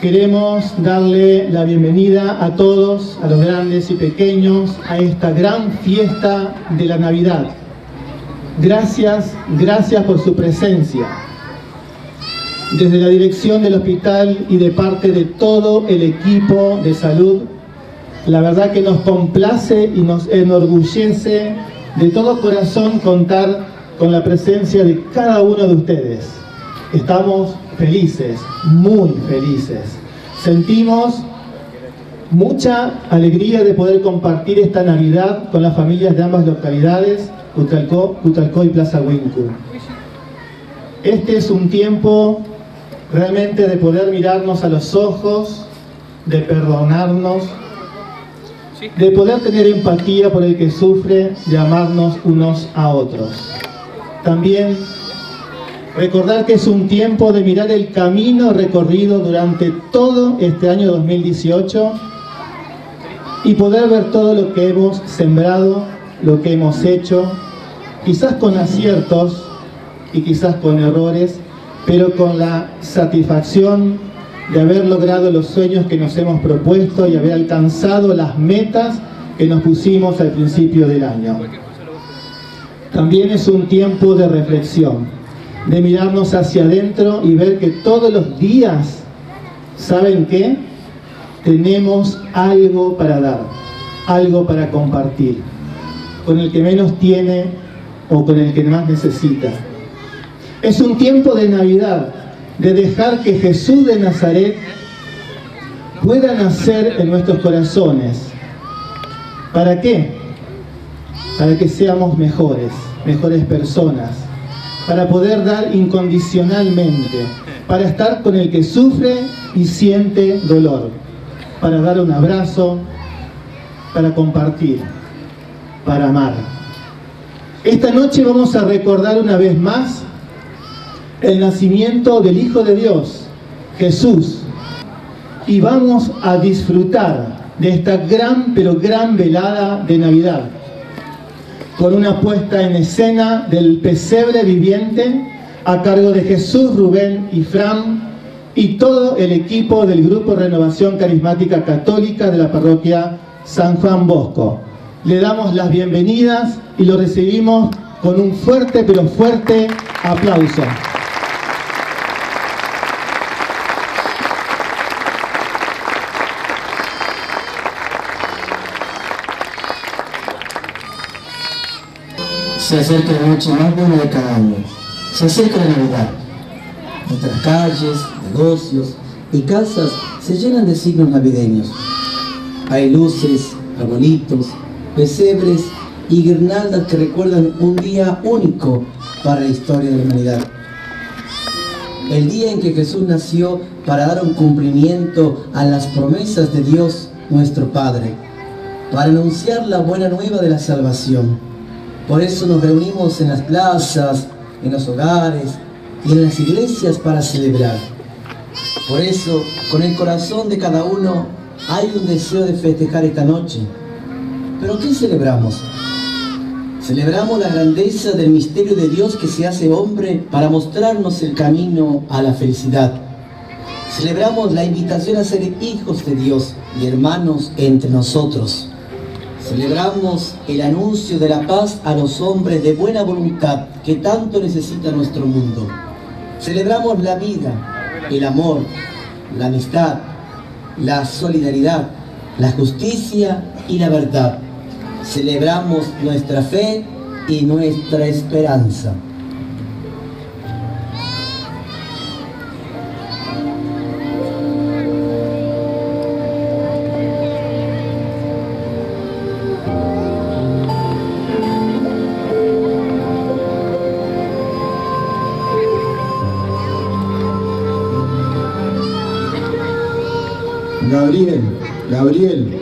Queremos darle la bienvenida a todos, a los grandes y pequeños, a esta gran fiesta de la Navidad. Gracias, gracias por su presencia. Desde la dirección del hospital y de parte de todo el equipo de salud, la verdad que nos complace y nos enorgullece de todo corazón contar con la presencia de cada uno de ustedes. Estamos felices, muy felices. Sentimos mucha alegría de poder compartir esta Navidad con las familias de ambas localidades, Cutalcó, y Plaza Huincu. Este es un tiempo realmente de poder mirarnos a los ojos, de perdonarnos, de poder tener empatía por el que sufre, de amarnos unos a otros. También recordar que es un tiempo de mirar el camino recorrido durante todo este año 2018 y poder ver todo lo que hemos sembrado, lo que hemos hecho, quizás con aciertos y quizás con errores, pero con la satisfacción de haber logrado los sueños que nos hemos propuesto y haber alcanzado las metas que nos pusimos al principio del año. También es un tiempo de reflexión, de mirarnos hacia adentro y ver que todos los días, ¿saben qué? Tenemos algo para dar, algo para compartir, con el que menos tiene o con el que más necesita. Es un tiempo de Navidad, de dejar que Jesús de Nazaret pueda nacer en nuestros corazones. ¿Para qué? Para que seamos mejores, mejores personas, para poder dar incondicionalmente, para estar con el que sufre y siente dolor, para dar un abrazo, para compartir, para amar. Esta noche vamos a recordar una vez más el nacimiento del Hijo de Dios, Jesús. Y vamos a disfrutar de esta gran, pero gran velada de Navidad, con una puesta en escena del pesebre viviente a cargo de Jesús, Rubén y Fran y todo el equipo del Grupo Renovación Carismática Católica de la parroquia San Juan Bosco. Le damos las bienvenidas y lo recibimos con un fuerte, pero fuerte aplauso. Se acerca la noche más buena de cada año. Se acerca la Navidad. Nuestras calles, negocios y casas se llenan de signos navideños. Hay luces, arbolitos, pesebres y guirnaldas que recuerdan un día único para la historia de la humanidad. El día en que Jesús nació para dar un cumplimiento a las promesas de Dios nuestro Padre, para anunciar la buena nueva de la salvación. Por eso nos reunimos en las plazas, en los hogares y en las iglesias para celebrar. Por eso, con el corazón de cada uno, hay un deseo de festejar esta noche. ¿Pero qué celebramos? Celebramos la grandeza del misterio de Dios que se hace hombre para mostrarnos el camino a la felicidad. Celebramos la invitación a ser hijos de Dios y hermanos entre nosotros. Celebramos el anuncio de la paz a los hombres de buena voluntad que tanto necesita nuestro mundo. Celebramos la vida, el amor, la amistad, la solidaridad, la justicia y la verdad. Celebramos nuestra fe y nuestra esperanza. Gabriel.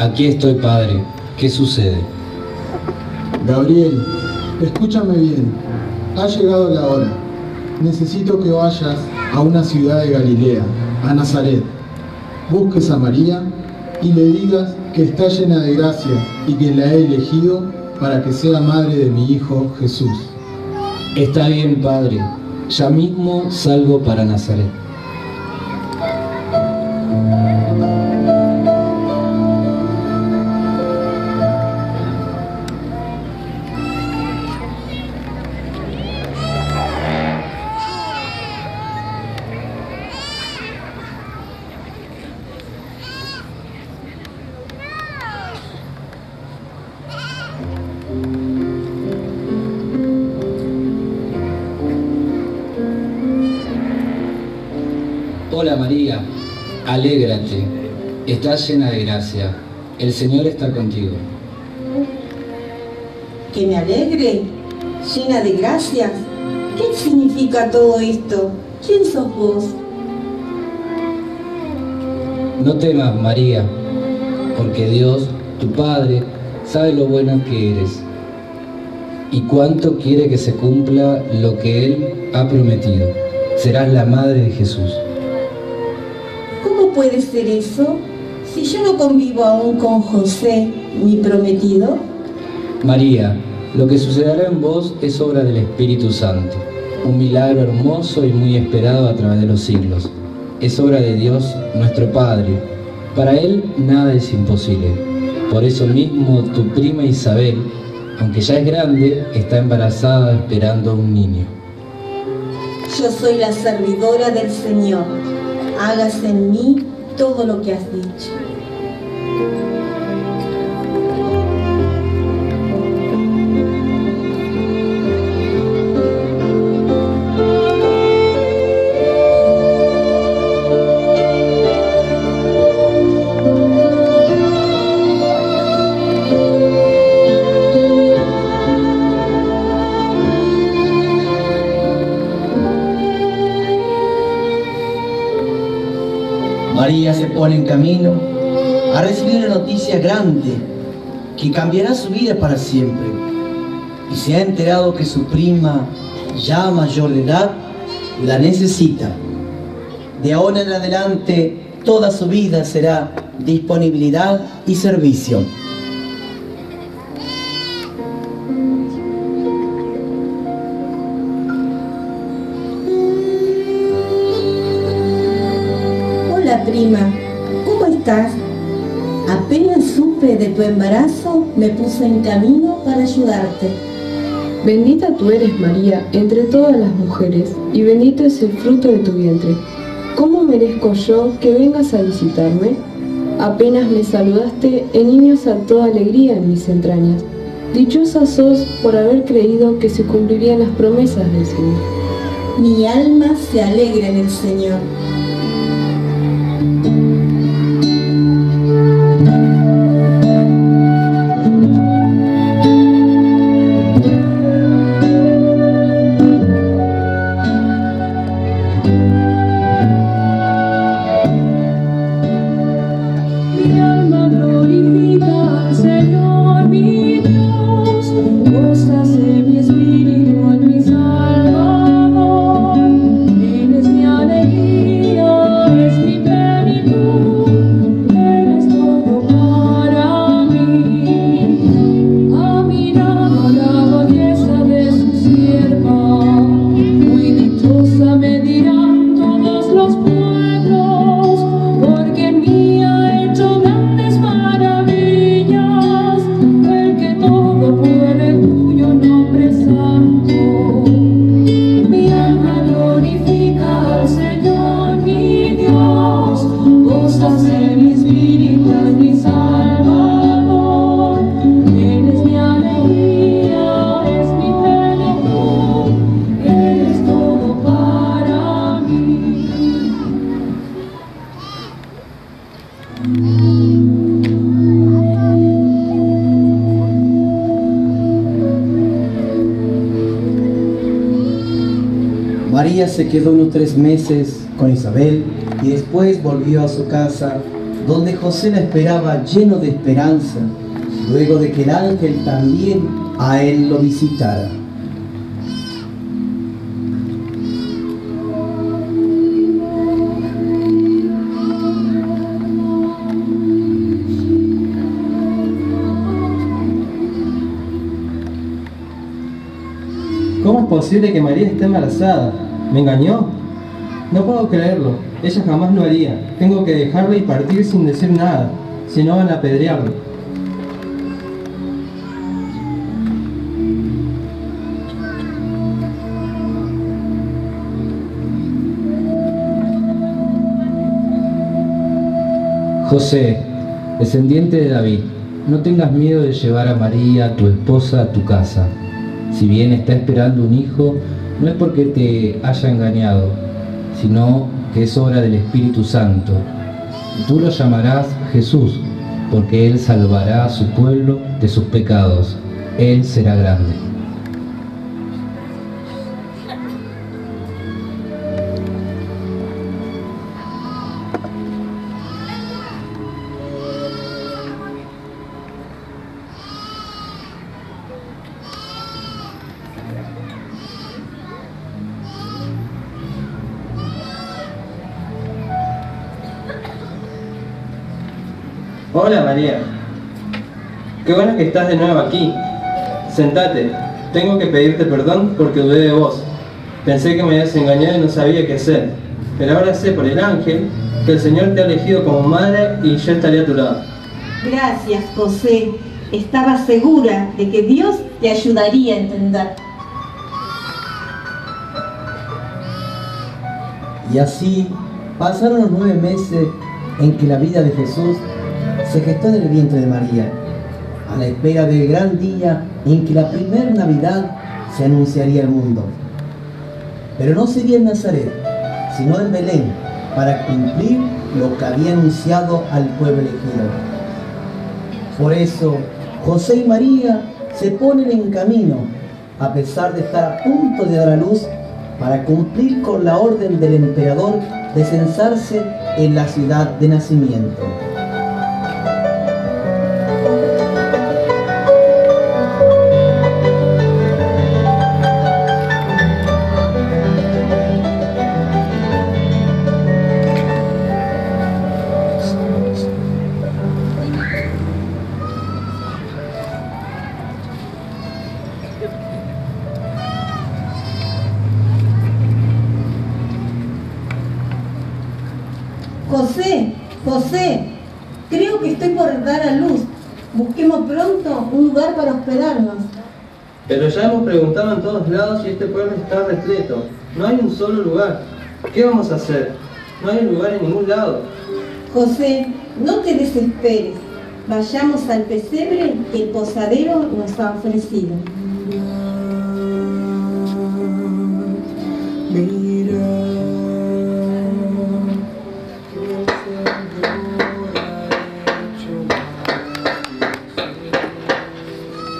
Aquí estoy, padre. ¿Qué sucede? Gabriel, escúchame bien. Ha llegado la hora. Necesito que vayas a una ciudad de Galilea, a Nazaret. Busques a María y le digas que está llena de gracia y que la he elegido para que sea madre de mi hijo Jesús. Está bien, padre. Ya mismo salgo para Nazaret. Hola María, alégrate, estás llena de gracia, el Señor está contigo. ¿Que me alegre? ¿Llena de gracias? ¿Qué significa todo esto? ¿Quién sos vos? No temas María, porque Dios, tu Padre, sabe lo bueno que eres y cuánto quiere que se cumpla lo que Él ha prometido. Serás la madre de Jesús. ¿Cómo puede ser eso? Si yo no convivo aún con José, mi prometido. María, lo que sucederá en vos es obra del Espíritu Santo, un milagro hermoso y muy esperado a través de los siglos. Es obra de Dios, nuestro Padre. Para Él nada es imposible. Por eso mismo tu prima Isabel, aunque ya es grande, está embarazada esperando a un niño. Yo soy la servidora del Señor. Hágase en mí todo lo que has dicho. Se pone en camino a recibir una noticia grande que cambiará su vida para siempre. Y se ha enterado que su prima, ya mayor de edad, la necesita. De ahora en adelante, toda su vida será disponibilidad y servicio. Tu embarazo, me puse en camino para ayudarte. Bendita tú eres, María, entre todas las mujeres, y bendito es el fruto de tu vientre. ¿Cómo merezco yo que vengas a visitarme? Apenas me saludaste, el niño saltó alegría en mis entrañas. Dichosa sos por haber creído que se cumplirían las promesas del Señor. Mi alma se alegra en el Señor. María se quedó unos tres meses con Isabel y después volvió a su casa, donde José la esperaba lleno de esperanza, luego de que el ángel también a él lo visitara. ¿Cómo es posible que María esté embarazada? ¿Me engañó? No puedo creerlo. Ella jamás lo haría. Tengo que dejarla y partir sin decir nada. Si no van a apedrearlo. José, descendiente de David, no tengas miedo de llevar a María, tu esposa, a tu casa. Si bien está esperando un hijo, no es porque te haya engañado, sino que es obra del Espíritu Santo. Tú lo llamarás Jesús, porque Él salvará a su pueblo de sus pecados. Él será grande. Hola María. Qué bueno que estás de nuevo aquí. Sentate. Tengo que pedirte perdón porque dudé de vos. Pensé que me habías engañado y no sabía qué hacer. Pero ahora sé por el ángel que el Señor te ha elegido como madre y yo estaré a tu lado. Gracias, José. Estaba segura de que Dios te ayudaría a entender. Y así pasaron los nueve meses en que la vida de Jesús se gestó en el vientre de María, a la espera del gran día en que la primera Navidad se anunciaría al mundo. Pero no sería en Nazaret, sino en Belén, para cumplir lo que había anunciado al pueblo elegido. Por eso, José y María se ponen en camino, a pesar de estar a punto de dar a luz, para cumplir con la orden del emperador de censarse en la ciudad de nacimiento. Este pueblo está repleto. No hay un solo lugar. ¿Qué vamos a hacer? No hay un lugar en ningún lado. José, no te desesperes. Vayamos al pesebre que el posadero nos ha ofrecido.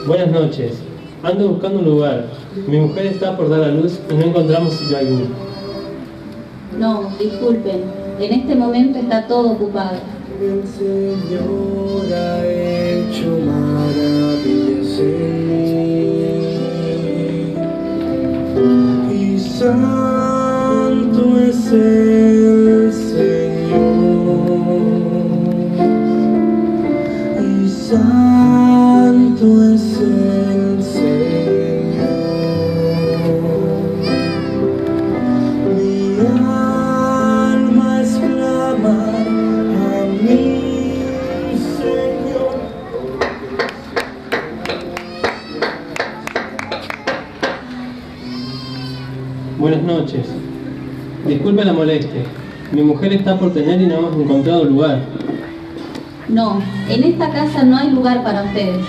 Buenas noches. Ando buscando un lugar. Mi mujer está por dar a luz y no encontramos sitio alguno. No, disculpen. En este momento está todo ocupado. El Señor ha hecho maravillas en mí. y santo es el Disculpe la molestia. Mi mujer está por tener y no hemos encontrado lugar. No, en esta casa no hay lugar para ustedes.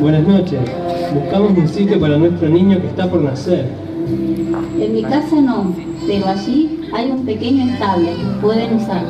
Buenas noches. Buscamos un sitio para nuestro niño que está por nacer. En mi casa no, pero allí hay un pequeño estable pueden usar.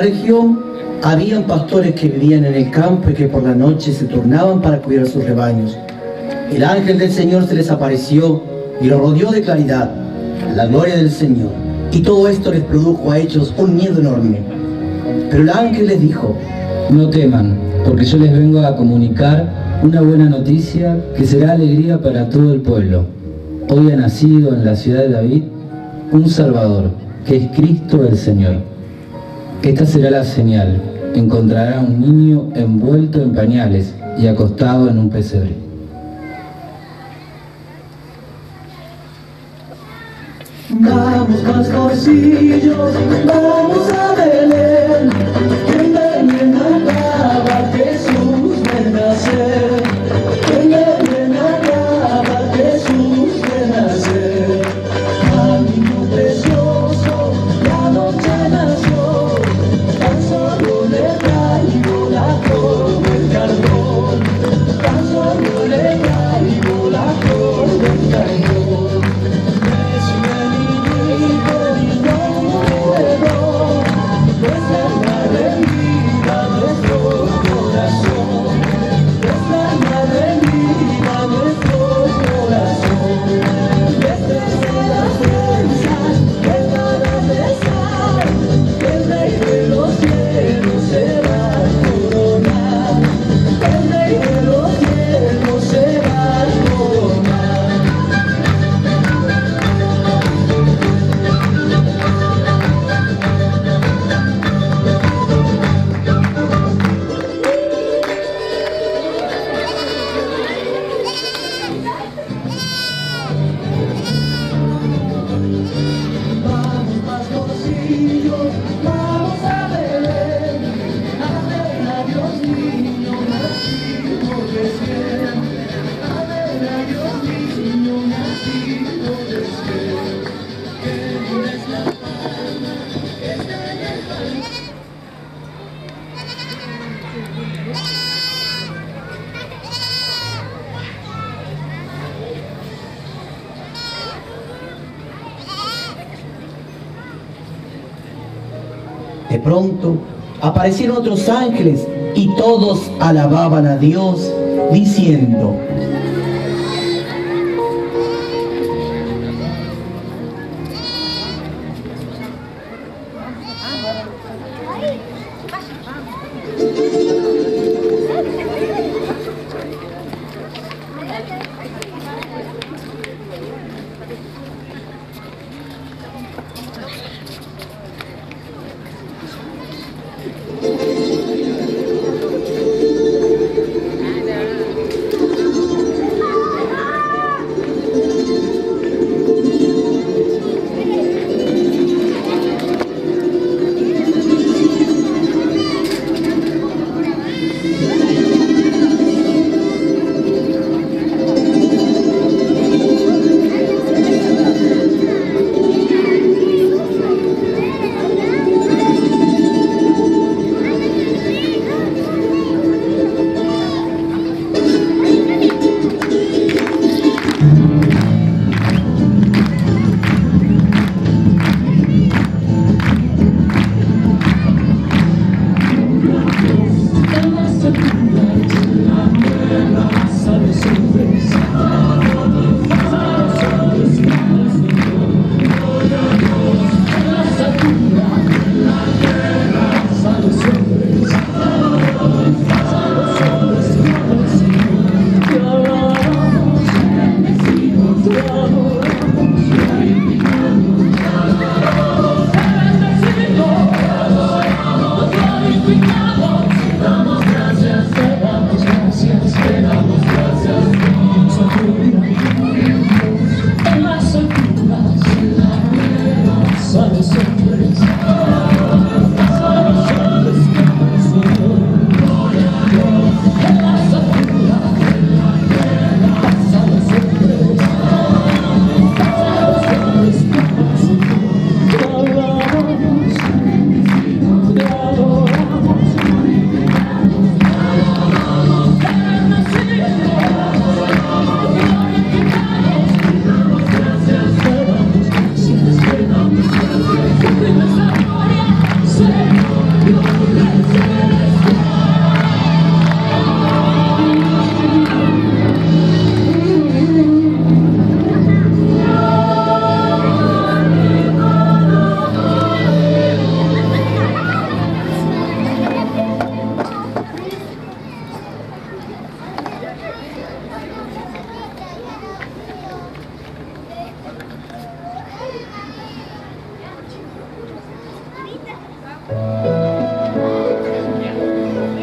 Región habían pastores que vivían en el campo y que por la noche se turnaban para cuidar sus rebaños. El ángel del Señor se les apareció y los rodeó de claridad, la gloria del Señor. Y todo esto les produjo a ellos un miedo enorme. Pero el ángel les dijo, No teman, porque yo les vengo a comunicar una buena noticia que será alegría para todo el pueblo. Hoy ha nacido en la ciudad de David un Salvador, que es Cristo el Señor. Esta será la señal. Encontrará un niño envuelto en pañales y acostado en un pesebre. Vamos vamos a Belén, aparecieron otros ángeles y todos alababan a Dios diciendo,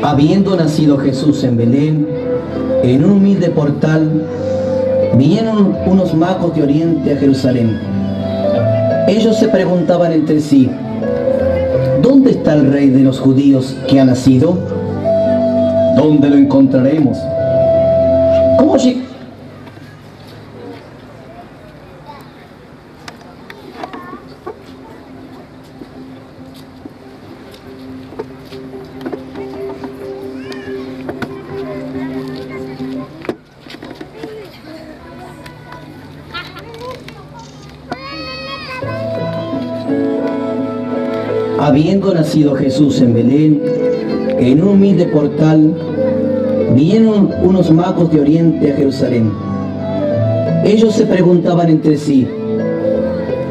Habiendo nacido Jesús en Belén, en un humilde portal, vinieron unos magos de Oriente a Jerusalén. Ellos se preguntaban entre sí, ¿dónde está el rey de los judíos que ha nacido? ¿Dónde lo encontraremos? ¿Cómo lleg- Habiendo nacido Jesús en Belén, en un humilde portal, vinieron unos magos de Oriente a Jerusalén. Ellos se preguntaban entre sí,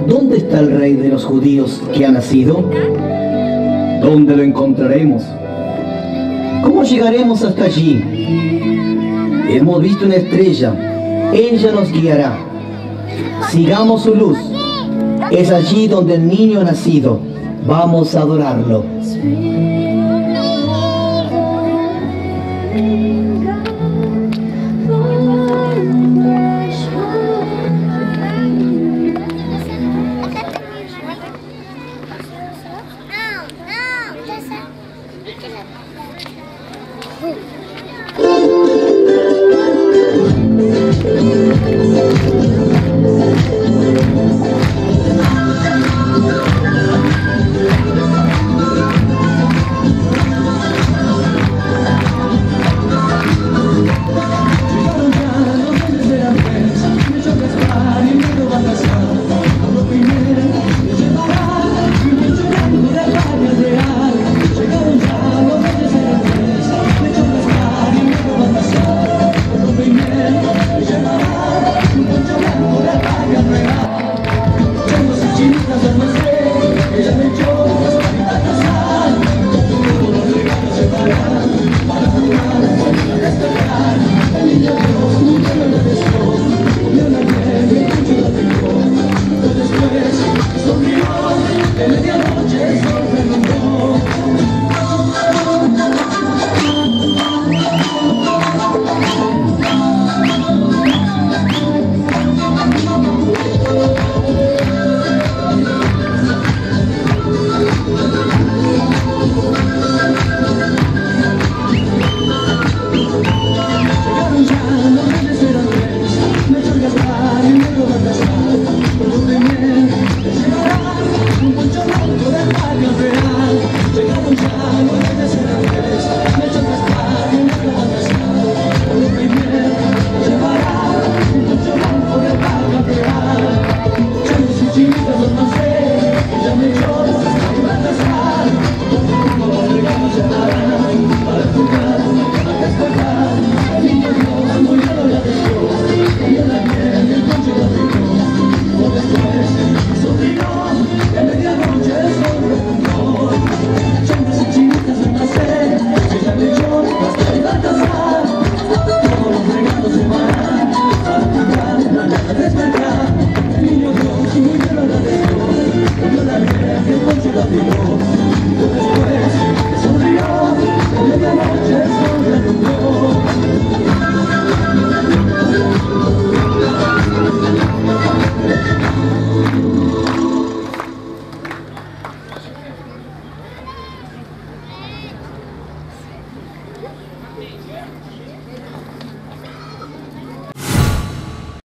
¿dónde está el rey de los judíos que ha nacido? ¿Dónde lo encontraremos? ¿Cómo llegaremos hasta allí? Hemos visto una estrella, ella nos guiará. Sigamos su luz. Es allí donde el niño ha nacido. Vamos a adorarlo.